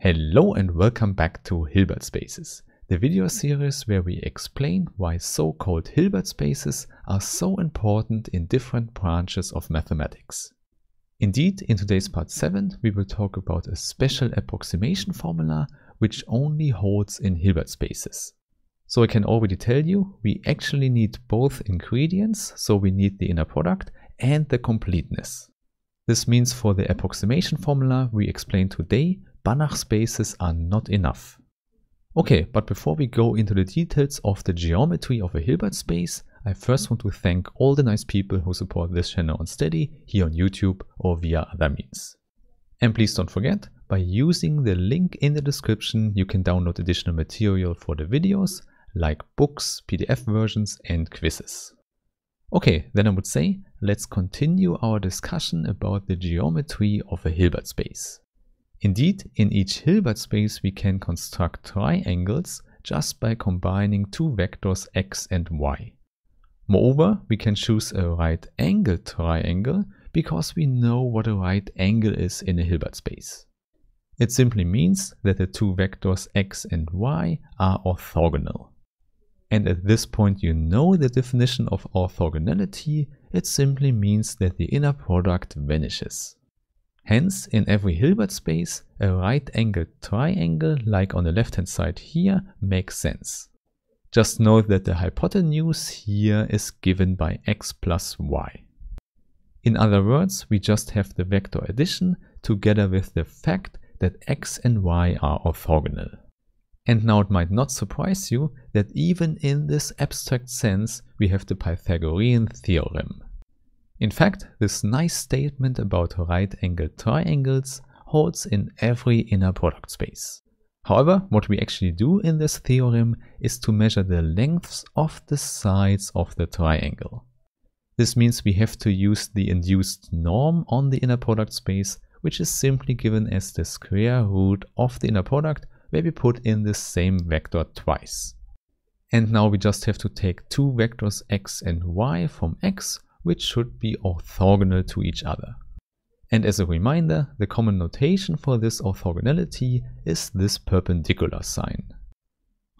Hello and welcome back to Hilbert Spaces, the video series where we explain why so-called Hilbert spaces are so important in different branches of mathematics. Indeed, in today's part 7 we will talk about a special approximation formula which only holds in Hilbert spaces. So I can already tell you, we actually need both ingredients, so we need the inner product and the completeness. This means for the approximation formula we explain today, Banach spaces are not enough. Okay, but before we go into the details of the geometry of a Hilbert space, I first want to thank all the nice people who support this channel on Steady, here on YouTube or via other means. And please don't forget, by using the link in the description you can download additional material for the videos, like books, PDF versions and quizzes. Okay, then I would say, let's continue our discussion about the geometry of a Hilbert space. Indeed, in each Hilbert space we can construct triangles just by combining two vectors x and y. Moreover, we can choose a right angle triangle because we know what a right angle is in a Hilbert space. It simply means that the two vectors x and y are orthogonal. And at this point you know the definition of orthogonality, it simply means that the inner product vanishes. Hence, in every Hilbert space, a right-angled triangle like on the left-hand side here makes sense. Just note that the hypotenuse here is given by x plus y. In other words, we just have the vector addition together with the fact that x and y are orthogonal. And now it might not surprise you that even in this abstract sense we have the Pythagorean theorem. In fact, this nice statement about right-angled triangles holds in every inner product space. However, what we actually do in this theorem is to measure the lengths of the sides of the triangle. This means we have to use the induced norm on the inner product space, which is simply given as the square root of the inner product where we put in the same vector twice. And now we just have to take two vectors x and y from x which should be orthogonal to each other. And as a reminder, the common notation for this orthogonality is this perpendicular sign.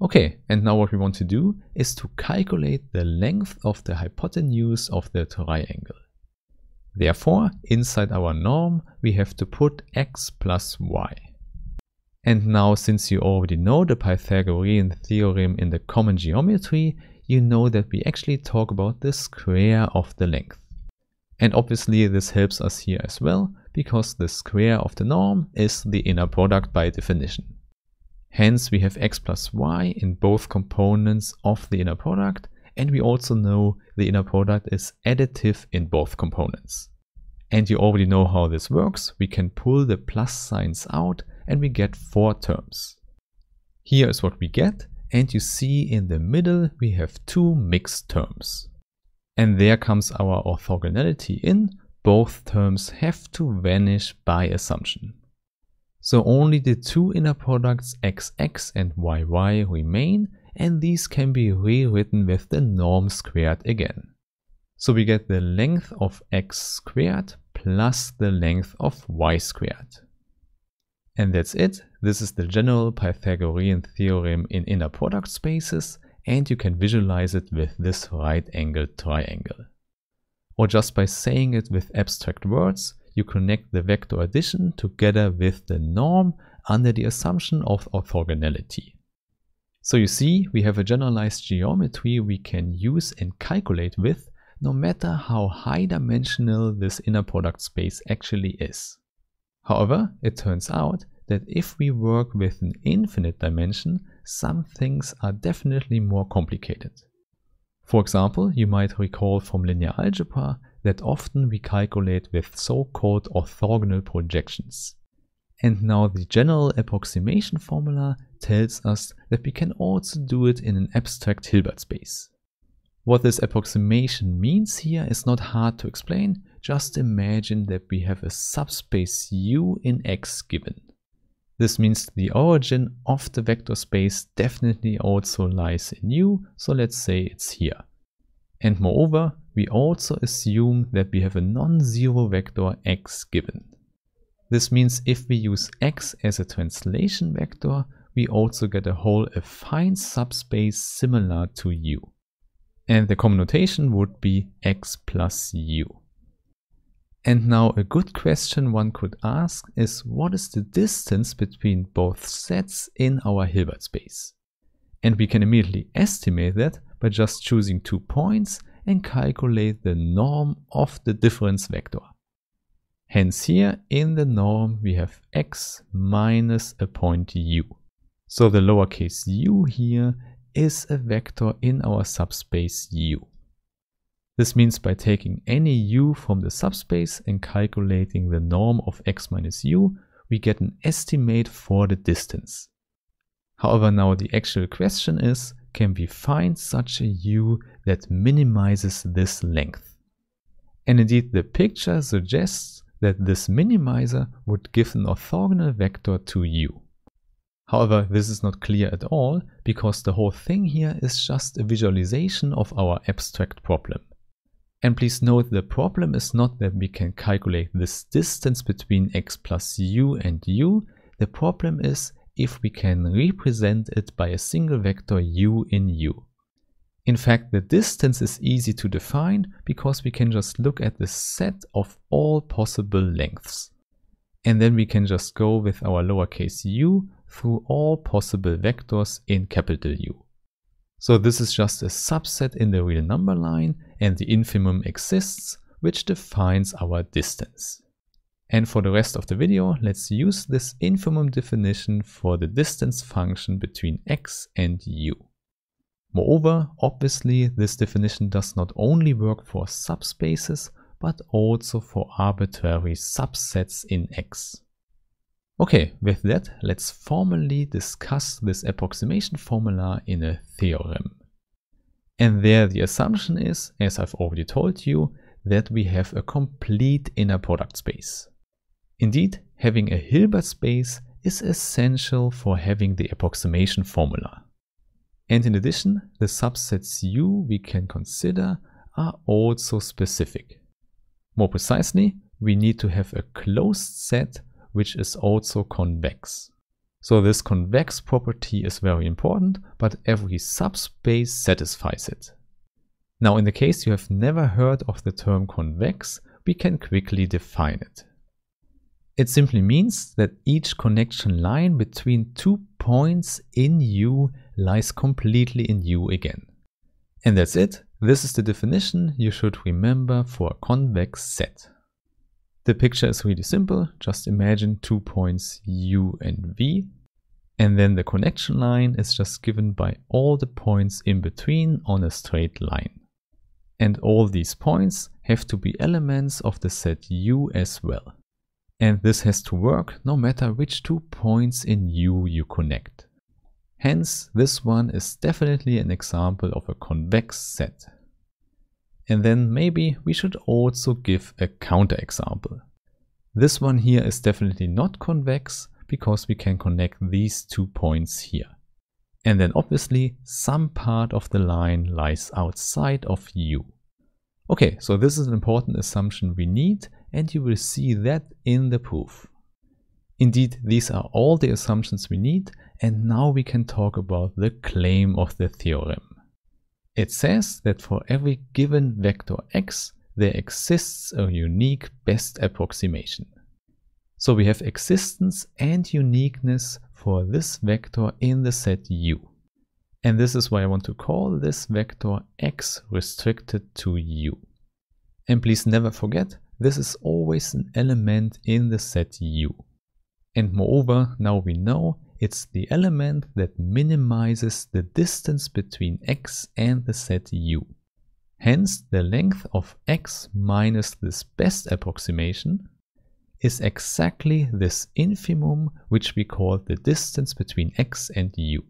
Okay, and now what we want to do is to calculate the length of the hypotenuse of the triangle. Therefore, inside our norm, we have to put x plus y. And now since you already know the Pythagorean theorem in the common geometry, you know that we actually talk about the square of the length. And obviously this helps us here as well, because the square of the norm is the inner product by definition. Hence we have x plus y in both components of the inner product, and we also know the inner product is additive in both components. And you already know how this works, we can pull the plus signs out and we get four terms. Here is what we get, and you see in the middle we have two mixed terms. And there comes our orthogonality in, both terms have to vanish by assumption. So only the two inner products xx and yy remain and these can be rewritten with the norm squared again. So we get the length of x squared plus the length of y squared. And that's it. This is the general Pythagorean theorem in inner product spaces and you can visualize it with this right-angled triangle. Or just by saying it with abstract words, you connect the vector addition together with the norm under the assumption of orthogonality. So you see, we have a generalized geometry we can use and calculate with no matter how high dimensional this inner product space actually is. However, it turns out that if we work with an infinite dimension, some things are definitely more complicated. For example, you might recall from linear algebra that often we calculate with so-called orthogonal projections. And now the general approximation formula tells us that we can also do it in an abstract Hilbert space. What this approximation means here is not hard to explain, just imagine that we have a subspace U in X given. This means the origin of the vector space definitely also lies in U, so let's say it's here. And moreover, we also assume that we have a non-zero vector x given. This means if we use x as a translation vector, we also get a whole affine subspace similar to u. And the common notation would be x plus u. And now a good question one could ask is what is the distance between both sets in our Hilbert space? And we can immediately estimate that by just choosing two points and calculate the norm of the difference vector. Hence here in the norm we have x minus a point u. So the lowercase u here is a vector in our subspace u. This means by taking any u from the subspace and calculating the norm of x minus u, we get an estimate for the distance. However, now the actual question is, can we find such a u that minimizes this length? And indeed, the picture suggests that this minimizer would give an orthogonal vector to u. However, this is not clear at all because the whole thing here is just a visualization of our abstract problem. And please note the problem is not that we can calculate this distance between x plus u and u. The problem is if we can represent it by a single vector u in u. In fact, the distance is easy to define because we can just look at the set of all possible lengths. And then we can just go with our lowercase u through all possible vectors in capital U. So this is just a subset in the real number line and the infimum exists, which defines our distance. And for the rest of the video, let's use this infimum definition for the distance function between x and u. Moreover, obviously this definition does not only work for subspaces, but also for arbitrary subsets in X. Okay, with that, let's formally discuss this approximation formula in a theorem. And there the assumption is, as I've already told you, that we have a complete inner product space. Indeed, having a Hilbert space is essential for having the approximation formula. And in addition, the subsets U we can consider are also specific. More precisely, we need to have a closed set which is also convex. So this convex property is very important, but every subspace satisfies it. Now in the case you have never heard of the term convex, we can quickly define it. It simply means that each connection line between two points in U lies completely in U again. And that's it. This is the definition you should remember for a convex set. The picture is really simple. Just imagine two points U and V. And then the connection line is just given by all the points in between on a straight line. And all these points have to be elements of the set U as well. And this has to work no matter which two points in U you connect. Hence, this one is definitely an example of a convex set. And then maybe we should also give a counterexample. This one here is definitely not convex because we can connect these two points here. And then obviously some part of the line lies outside of U. Okay, so this is an important assumption we need and you will see that in the proof. Indeed, these are all the assumptions we need and now we can talk about the claim of the theorem. It says that for every given vector x, there exists a unique best approximation. So we have existence and uniqueness for this vector in the set U. And this is why I want to call this vector x restricted to U. And please never forget, this is always an element in the set U. And moreover, now we know it's the element that minimizes the distance between x and the set u. Hence, the length of x minus this best approximation is exactly this infimum which we call the distance between x and u.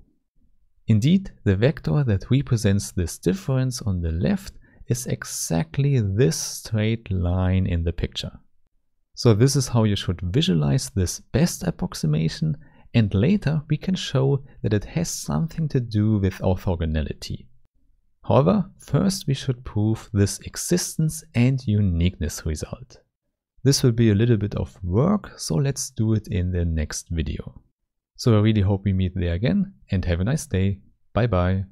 Indeed, the vector that represents this difference on the left is exactly this straight line in the picture. So this is how you should visualize this best approximation and later we can show that it has something to do with orthogonality. However, first we should prove this existence and uniqueness result. This will be a little bit of work, so let's do it in the next video. So I really hope we meet there again and have a nice day. Bye bye.